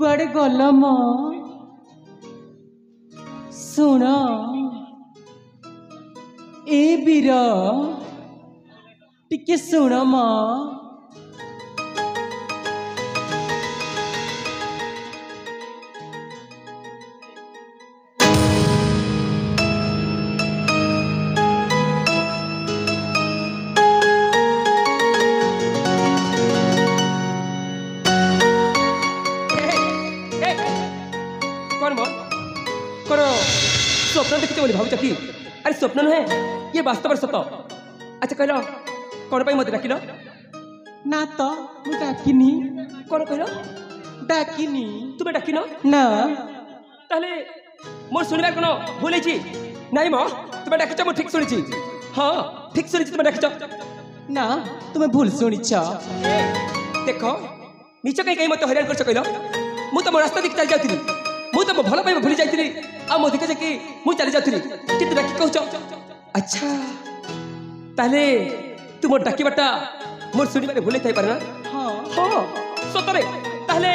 କୁଆଡ଼େ ଗଲ ମୋ ଶୁଣ ଏ ବୀର ଟିକେ ଶୁଣ ମୋ স্বপ্ন দেখুছ বলে ভাবুছ কি আরে স্বপ্ন নুহেঁ ইয়ে বাস্তবের সত আচ্ছা কহিল কোন পাই মতে ডাকিল না তো মু ডাকিনি কোন কহিল ডাকিনি তুমি ডাকিন না তাহলে মোর শুনিবার কোন ভুল হয়েছি নাই ম তুমি ডাকিছ মু ঠিক শুনিছি হ্যাঁ ঠিক শুনিছি তুমি ডাকিছ না তুমি ভুল শুনিছ দেখ মিছ কাই কাই মতে হইরাণ করছ কহিল মু তোমার রাস্তা দিকে চালি যাওতিনি ମୁଁ ତମ ଭଲ ପାଇବା ଭୁଲି ଯାଇଥିଲି ଆଉ ମୋ ଦିଗ ଯାକି ମୁଁ ଚାଲି ଯାଉଥିଲି କିନ୍ତୁ ଡାକି କହୁଛ ଆଚ୍ଛା ତାହେଲେ ତୁ ମୋ ଡାକିବାଟା ମୋର ଶୁଣିବାରେ ଭୁଲେଇ ଥାଇପାରେ ନା ହଁ ହଁ ସତରେ ତାହେଲେ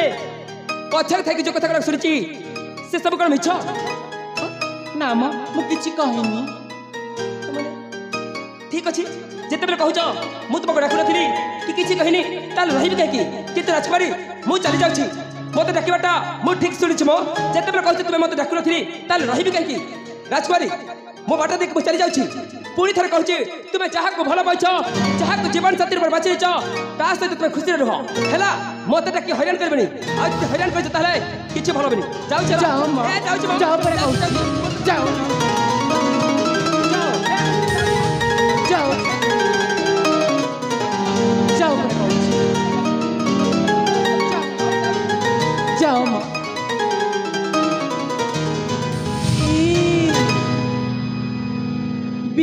ପଛରେ ଥାଇକି ଯେଉଁ କଥା ଗୁଡ଼ାକ ଶୁଣିଛି ସେସବୁ କ'ଣ ମିଛ ନା ମା ମୁଁ କିଛି କହିନି ଠିକ୍ ଅଛି ଯେତେବେଳେ କହୁଛ ମୁଁ ତୁମକୁ ଡାକୁନଥିଲି କି କିଛି କହିନି ତାହେଲେ ରହିବି କାହିଁକି କିନ୍ତୁ ରାଜକୁମାରୀ ମୁଁ ଚାଲି ଯାଉଛି মতো ডাকিবাটা মু ঠিক শুনেছি মো যেতবে কে তুমি মতো ডাকু নি তাহলে রহবি কী রাজকুমারী মো বাট দেখি মু চালি যাচ্ছি পুঁ থে কুচি তুমি যা ভাল পাইছ যা জীবন সাথী রূপে বাঁচাইছ তা সহ তুমি খুশি রুহ হল মতো ডাকি হইরাণ করবে আজ হইরাণ করছ তাহলে কিছু ভাল হবেনি যাও যাও যাও যাও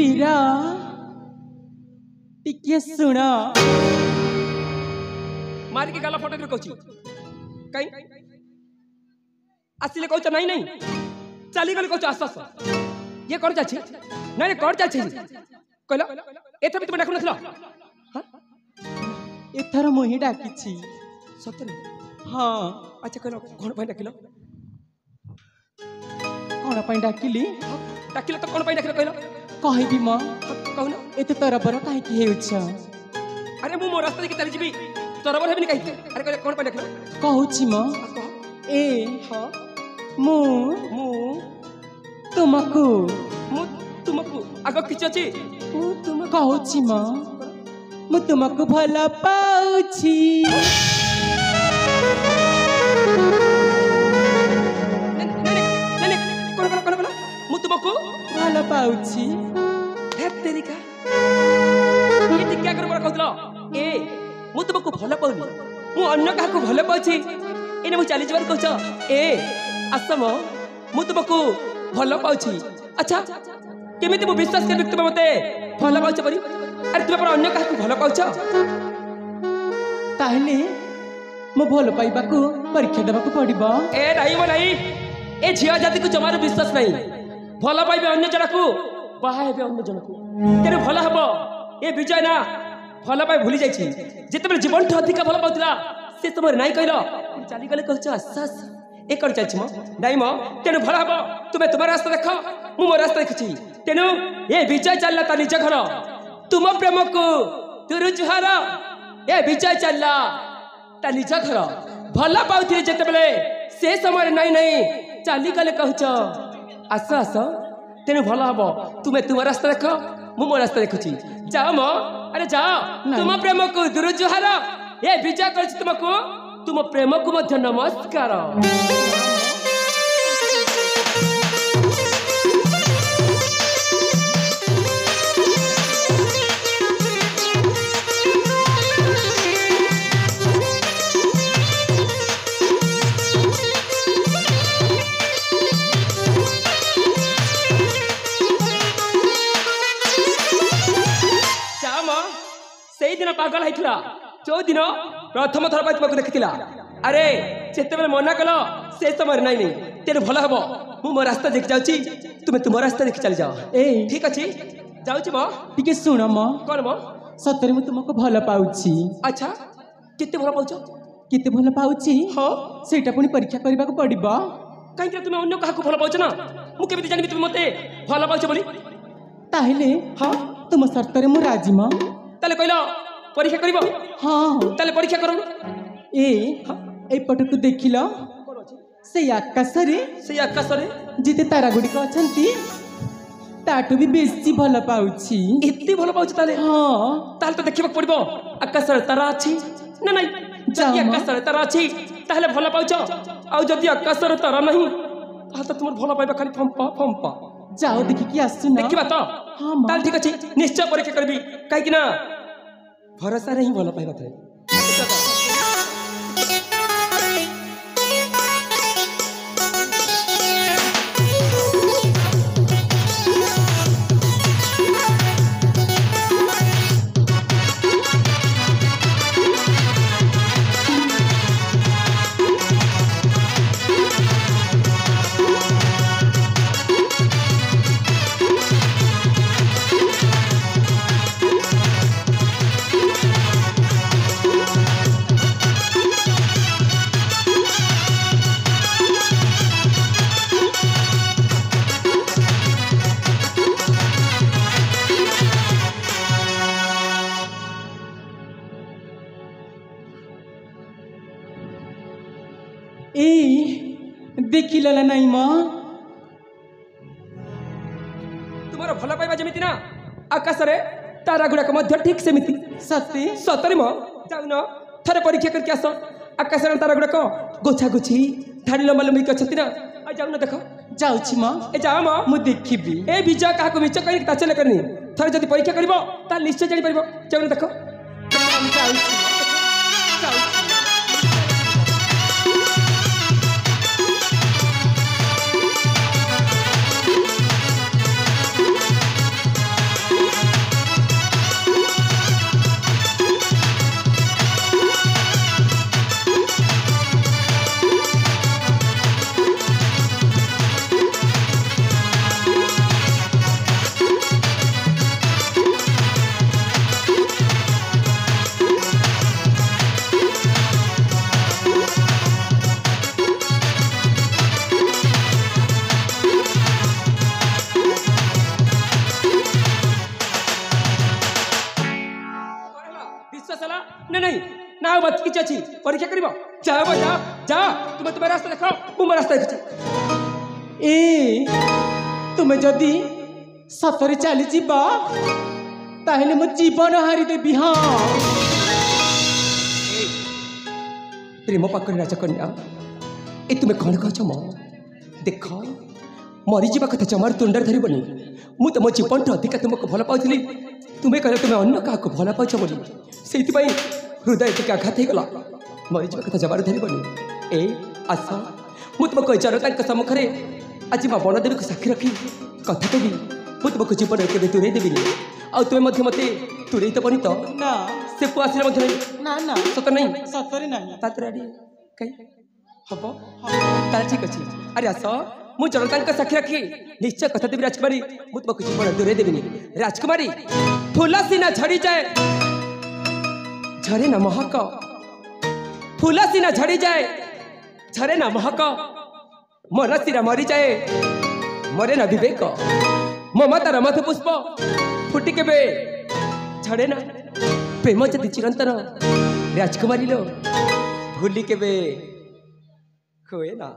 ବୀର ଟିକେ ଶୁଣ ମାରିକି ଗାଲ ଫଟେଇକି କହୁଛି କାଇଁ ଆସିଲେ କହୁଛ ନାଇଁ ନାଇଁ ଚାଲିଗଲେ କହୁଛ ଆସ ଆସ ଇଏ କ'ଣ ଚାଲିଛି ନାଇଁ ନାଇଁ କ'ଣ ଚାଲିଛି କହିଲ ଏଥର ବି ତୁମେ ଡାକୁନଥିଲ ଏଥର ମୁଁ ହିଁ ଡାକିଛି ସତରେ ହଁ ଆଚ୍ଛା କହିଲ କ'ଣ ପାଇଁ ଡାକିଲ କ'ଣ ପାଇଁ ଡାକିଲି ଡାକିଲ ତ କ'ଣ ପାଇଁ ଡାକିଲ କହିଲ କହିବି ମ କହୁନ ଏତେ ତରବର କାହିଁକି ହେଉଛ ଆରେ ମୁଁ ମୋ ରାସ୍ତା ଦେଖି ଚାଲିଯିବି ତରବର ହେବିନି କାହିଁକି ଆରେ କହିଲେ କ'ଣ ପାଇଁ ଡାକିଲ କହୁଛି ମ ଏ ମୁଁ ମୁଁ ତୁମକୁ ମୁଁ ତୁମକୁ ଆଗ କିଛି ଅଛି ମୁଁ ତୁମ କହୁଛି ମ ମୁଁ ତୁମକୁ ଭଲ ପାଉଛି ଅଛି ଏଇନେ ମୁଁ ଚାଲିଯିବାର କହୁଛ ଏ ଆସମ ମୁଁ ତୁମକୁ ଭଲ ପାଉଛି ଆଚ୍ଛା କେମିତି ମୁଁ ବିଶ୍ୱାସ କରିବି ତୁମେ ମୋତେ ଭଲ ପାଉଛ ପରି ଆରେ ତୁମେ ପରେ ଅନ୍ୟ କାହାକୁ ଭଲ ପାଉଛ ତାହେଲେ ମୁଁ ଭଲ ପାଇବାକୁ ପରୀକ୍ଷା ଦେବାକୁ ପଡ଼ିବ ଏ ନାଇଁ ମୋ ନାଇଁ ଏ ଝିଅ ଜାତିକୁ ଜମାରୁ ବିଶ୍ୱାସ ନାହିଁ ଭଲ ପାଇବେ ଅନ୍ୟ ଜଣକୁ ବାହା ହେବେ ଅନ୍ୟ ଜଣକୁ ତେଣୁ ଭଲ ହେବ ଏ ବିଜୟ ନା ଭଲ ପାଇ ଭୁଲି ଯାଇଛି ଯେତେବେଳେ ଜୀବନଠୁ ଅଧିକା ଭଲ ପାଉଥିଲା ସେ ତୁମର ନାଇଁ କହିଲ ଚାଲିଗଲେ କହୁଛ ଆଶ୍ୱାସ ଏ କ'ଣ ଚାଲିଛି ମ ନାଇଁ ମ ତେଣୁ ଭଲ ହେବ ତୁମେ ତୁମ ରାସ୍ତା ଦେଖ ମୁଁ ମୋ ରାସ୍ତା ଦେଖୁଛି ତେଣୁ ଏ ବିଜୟ ଚାଲିଲା ତା ନିଜ ଘର ତୁମ ପ୍ରେମକୁ ତୁରୁଜୁହାର ଏ ବିଜୟ ଚାଲିଲା ତା ନିଜ ଘର ଭଲ ପାଉଥିଲେ ଯେତେବେଳେ ସେ ସମୟରେ ନାଇଁ ନାଇଁ ଚାଲିଗଲେ କହୁଛ ଆସ ଆସ ତେଣୁ ଭଲ ହେବ ତୁମେ ତୁମ ରାସ୍ତା ଦେଖ ମୁଁ ମୋ ରାସ୍ତା ଦେଖୁଛି ଯାଅ ମ ଆରେ ଯାଅ ତୁମ ପ୍ରେମକୁ ଦୁରୁଜୁହାର ଏ ବିଜୟ କରୁଛି ତୁମକୁ ତୁମ ପ୍ରେମକୁ ମଧ୍ୟ ନମସ୍କାର ସେଇଦିନ ପାଗଳ ହେଇଥିଲା ଯେଉଁଦିନ ପ୍ରଥମ ଥର ପାଇଁ ତୁମକୁ ଦେଖିଥିଲା ଆରେ ଯେତେବେଳେ ମନା କଲ ସେ ସମୟରେ ନାଇଁ ନାଇଁ ତେଣୁ ଭଲ ହେବ ମୁଁ ମୋ ରାସ୍ତା ଦେଖି ଯାଉଛି ତୁମେ ତୁମ ରାସ୍ତା ଦେଖି ଚାଲିଯାଅ ଏ ଠିକ୍ ଅଛି ଯାଉଛି ମ ଟିକେ ଶୁଣ ମ କ'ଣ ମ ସତରେ ମୁଁ ତୁମକୁ ଭଲ ପାଉଛି ଆଚ୍ଛା କେତେ ଭଲ ପାଉଛ କେତେ ଭଲ ପାଉଛି ହଁ ସେଇଟା ପୁଣି ପରୀକ୍ଷା କରିବାକୁ ପଡ଼ିବ କାହିଁକି ତୁମେ ଅନ୍ୟ କାହାକୁ ଭଲ ପାଉଛ ନା ମୁଁ କେମିତି ଜାଣିବି ତୁମେ ମୋତେ ଭଲ ପାଉଛ ବୋଲି ତାହେଲେ ହଁ ତୁମ ସର୍ତ୍ତରେ ମୁଁ ରାଜି ମ ତାହେଲେ କହିଲ পরীক্ষা করিব হ্যাঁ তাহলে পরীক্ষা করুন এ এইপটকু দেখিল সেই আকাশরে সেই আকাশরে যেতে তারা গুড়ি অনেক তাঠু বি বেশি ভালো পাচ্ছি এতে ভাল পাচ্ছি তাহলে হ্যাঁ তাহলে তো দেখা পড়ব আকাশরে তারা আছে না নাই যদি আকাশরে তারা আছে তাহলে ভালো পাচ্ছ আর যদি আকাশরে তারা নাই তাহলে তো তোমার ভালো পাইবা খালি ফম্পা ফম্পা যাও দেখি কি আসছে না দেখিবা তো হ্যাঁ তাহলে ঠিক আছে নিশ্চয় পরীক্ষা করবি কাইকি না ভরসা রে ହିଁ ଭଲ ପାଇବା ଥାଏ ଦେଖିଲା ନାଇଁ ମା ତୁମର ଭଲ ପାଇବା ଯେମିତି ନା ଆକାଶରେ ତାରା ଗୁଡ଼ାକ ମଧ୍ୟ ଠିକ୍ ସେମିତି ସତେ ସତରେ ମ ଯାଉନ ଥରେ ପରୀକ୍ଷା କରିକି ଆସ ଆକାଶର ତାରା ଗୁଡ଼ାକ ଗୋଛାଗୁଛି ଧାଡ଼ି ଲମ୍ବା ଲମ୍ବିକି ଅଛନ୍ତି ନା ଆଉ ଯାଉନ ଦେଖ ଯାଉଛି ମ ଏ ଯାଅ ମ ମୁଁ ଦେଖିବି ଏ ବିଜୟ କାହାକୁ ମିଛ କହିକି ତାଚଲ୍ୟ କରିନି ଥରେ ଯଦି ପରୀକ୍ଷା କରିବ ତାହେଲେ ନିଶ୍ଚୟ ଜାଣିପାରିବ ଯାଉନ ଦେଖ ଯାଉଛି कि अच्छी परीक्षा करिबो तुम रास्ता देखो मु रास्ता देखि ए तुमे जदि सतरी चली जिबा ताहेले जीवन हारि देबि प्रेम पाकर राजा कन्या ए कह छ म देखो मरी जिबा कथा चमार तुंडर धरि मु तमो तो जीवन ठ तो अधिक तुमको भल पाउथिली तुम्हें कह तुम अन्य काको भल पाउछ बोली ಹೃದಯ ಟಿಕೆ ಆಘಾತ ହେଇଗଲା ମରିଯିବା କଥା ଜବାରେ ଧରିବନି ଏ ଆସ ମୁଁ ତୁମ କହିଚାର ତାଙ୍କ ସମ୍ମୁଖରେ ଆଜି ମା ବଣଦେବୀକୁ ସାକ୍ଷୀ ରଖି କଥା ଦେବି ମୁଁ ତୁମକୁ ଜୀବନରେ କେବେ ଦୂରେଇ ଦେବିନି ଆଉ ତୁମେ ମଧ୍ୟ ମୋତେ ଦୂରେଇ ଦେବନି ତ ନା ସେ ପୁଅ ଆସିଲେ ମଧ୍ୟ ନା ନା ସତ ନାହିଁ ସତରେ ନାହିଁ ତାତରେ ଆଡ଼େ କାଇଁ ହବ ତାହେଲେ ଠିକ୍ ଅଛି ଆରେ ଆସ ମୁଁ ଜନତାଙ୍କ ସାକ୍ଷୀ ରଖି ନିଶ୍ଚୟ କଥା ଦେବି ରାଜକୁମାରୀ ମୁଁ ତୁମକୁ ଜୀବନ ଦୂରେଇ ଦେବିନି ରାଜକୁମାରୀ ଫୁଲ ସିନା ଝଡ଼ିଯାଏ ঝরে না মহক ফুল সিনা ঝড়ি যায় ঝরে না মহক মন সিনা মরি যায় মরে না বিবেক মো মাতার মথ পুষ্প ফুটি কেবে ঝড়ে না প্রেম যদি চিরন্তন রাজকুমারী লো ভুলি কেবে খোয়ে না